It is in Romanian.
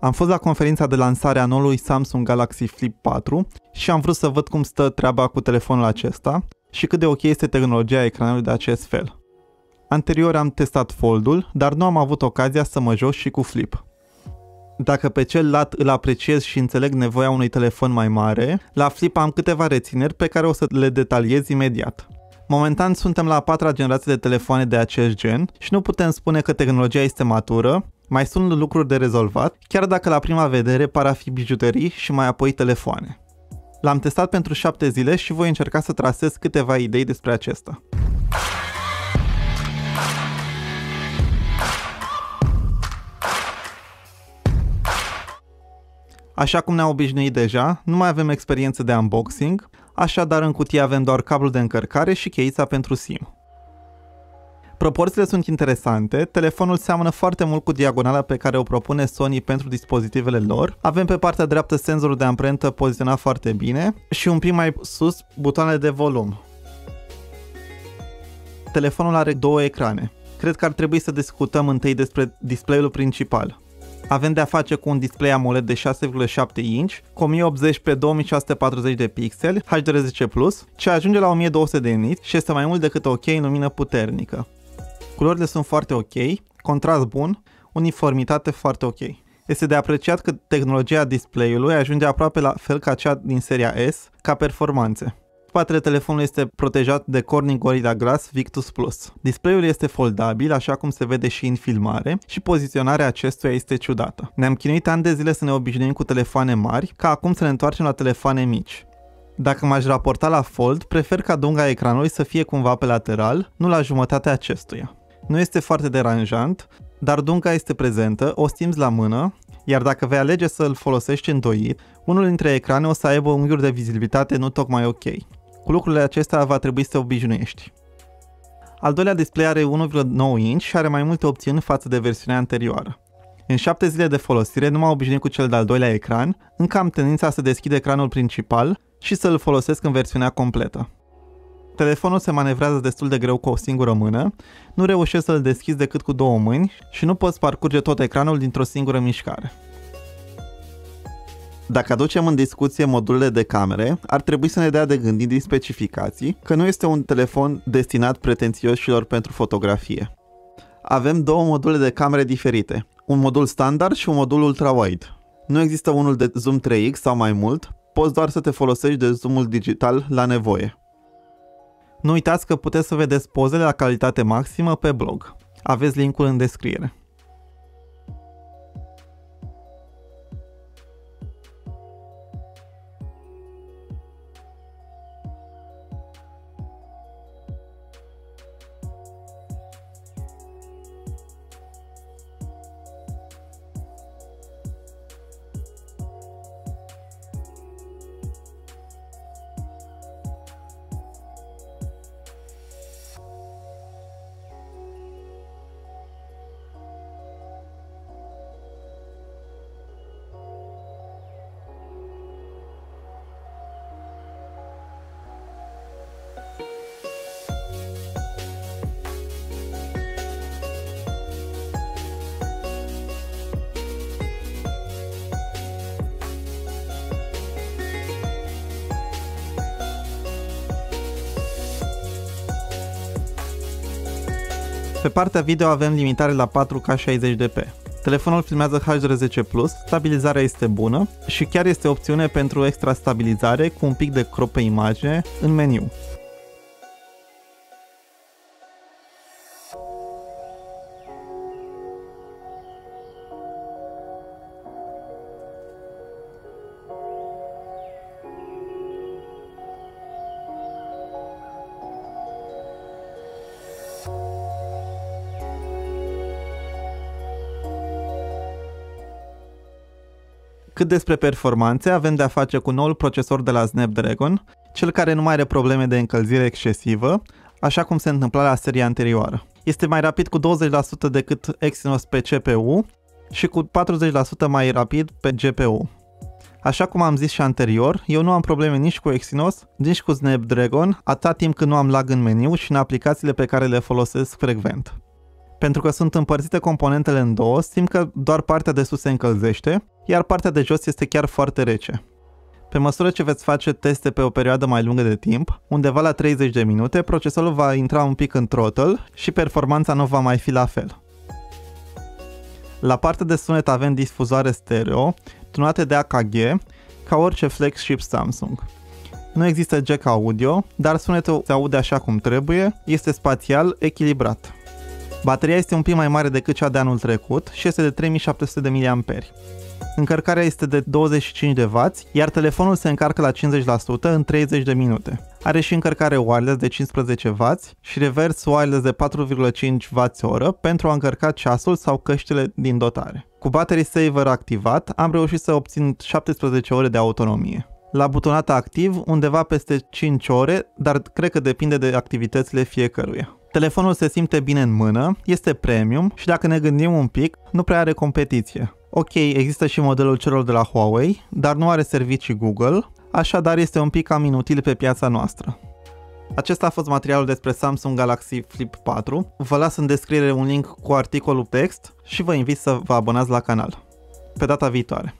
Am fost la conferința de lansare a noului Samsung Galaxy Flip 4 și am vrut să văd cum stă treaba cu telefonul acesta și cât de ok este tehnologia ecranului de acest fel. Anterior am testat Foldul, dar nu am avut ocazia să mă joc și cu Flip. Dacă pe celălalt îl apreciez și înțeleg nevoia unui telefon mai mare, la Flip am câteva rețineri pe care o să le detaliez imediat. Momentan suntem la a patra generație de telefoane de acest gen și nu putem spune că tehnologia este matură, mai sunt lucruri de rezolvat, chiar dacă la prima vedere par a fi bijuterii și mai apoi telefoane. L-am testat pentru 7 zile și voi încerca să trasez câteva idei despre acesta. Așa cum ne-a obișnuit deja, nu mai avem experiență de unboxing, așadar în cutie avem doar cablul de încărcare și cheița pentru SIM. Proporțiile sunt interesante, telefonul seamănă foarte mult cu diagonala pe care o propune Sony pentru dispozitivele lor. Avem pe partea dreaptă senzorul de amprentă poziționat foarte bine și un pic mai sus butoanele de volum. Telefonul are două ecrane. Cred că ar trebui să discutăm întâi despre display-ul principal. Avem de a face cu un display AMOLED de 6,7 inch, cu 1080 pe 2640 de pixeli, HDR10+, ce ajunge la 1200 de nit și este mai mult decât ok în lumină puternică. Culorile sunt foarte ok, contrast bun, uniformitate foarte ok. Este de apreciat că tehnologia display-ului ajunge aproape la fel ca cea din seria S, ca performanțe. Spatele telefonului este protejat de Corning Gorilla Glass Victus Plus. Display-ul este foldabil, așa cum se vede și în filmare, și poziționarea acestuia este ciudată. Ne-am chinuit ani de zile să ne obișnuim cu telefoane mari, ca acum să ne întoarcem la telefoane mici. Dacă m-aș raporta la Fold, prefer ca dunga ecranului să fie cumva pe lateral, nu la jumătatea acestuia. Nu este foarte deranjant, dar dunga este prezentă, o simți la mână, iar dacă vei alege să îl folosești îndoit, unul dintre ecrane o să aibă unghiuri de vizibilitate nu tocmai ok. Cu lucrurile acestea va trebui să te obișnuiești. Al doilea display are 1,9 inch și are mai multe opțiuni față de versiunea anterioară. În 7 zile de folosire nu m-am obișnuit cu cel de-al doilea ecran, încă am tendința să deschid ecranul principal și să îl folosesc în versiunea completă. Telefonul se manevrează destul de greu cu o singură mână, nu reușesc să-l deschizi decât cu două mâini și nu poți parcurge tot ecranul dintr-o singură mișcare. Dacă aducem în discuție modulele de camere, ar trebui să ne dea de gândit din specificații că nu este un telefon destinat pretențioșilor pentru fotografie. Avem două module de camere diferite, un modul standard și un modul ultra-wide. Nu există unul de zoom 3x sau mai mult, poți doar să te folosești de zoomul digital la nevoie. Nu uitați că puteți să vedeți pozele la calitate maximă pe blog. Aveți linkul în descriere. Pe partea video avem limitare la 4K 60dp. Telefonul filmează HDR10+, stabilizarea este bună și chiar este opțiune pentru extra stabilizare cu un pic de crop pe imagine în meniu. Cât despre performanțe, avem de a face cu noul procesor de la Snapdragon, cel care nu mai are probleme de încălzire excesivă, așa cum se întâmpla la seria anterioară. Este mai rapid cu 20% decât Exynos pe CPU și cu 40% mai rapid pe GPU. Așa cum am zis și anterior, eu nu am probleme nici cu Exynos, nici cu Snapdragon, atât timp cât nu am lag în meniu și în aplicațiile pe care le folosesc frecvent. Pentru că sunt împărțite componentele în două, simt că doar partea de sus se încălzește, iar partea de jos este chiar foarte rece. Pe măsură ce veți face teste pe o perioadă mai lungă de timp, undeva la 30 de minute, procesorul va intra un pic în throttle și performanța nu va mai fi la fel. La partea de sunet avem difuzoare stereo, tunate de AKG, ca orice flagship Samsung. Nu există jack audio, dar sunetul se aude așa cum trebuie, este spațial, echilibrat. Bateria este un pic mai mare decât cea de anul trecut și este de 3700 mAh. Încărcarea este de 25 de W, iar telefonul se încarcă la 50% în 30 de minute. Are și încărcare wireless de 15W și revers wireless de 4,5 Wh pentru a încărca ceasul sau căștile din dotare. Cu Battery Saver activat, am reușit să obțin 17 ore de autonomie. La butonata activ, undeva peste 5 ore, dar cred că depinde de activitățile fiecăruia. Telefonul se simte bine în mână, este premium și dacă ne gândim un pic, nu prea are competiție. Ok, există și modelul celor de la Huawei, dar nu are servicii Google, așadar este un pic cam inutil pe piața noastră. Acesta a fost materialul despre Samsung Galaxy Flip 4. Vă las în descriere un link cu articolul text și vă invit să vă abonați la canal. Pe data viitoare!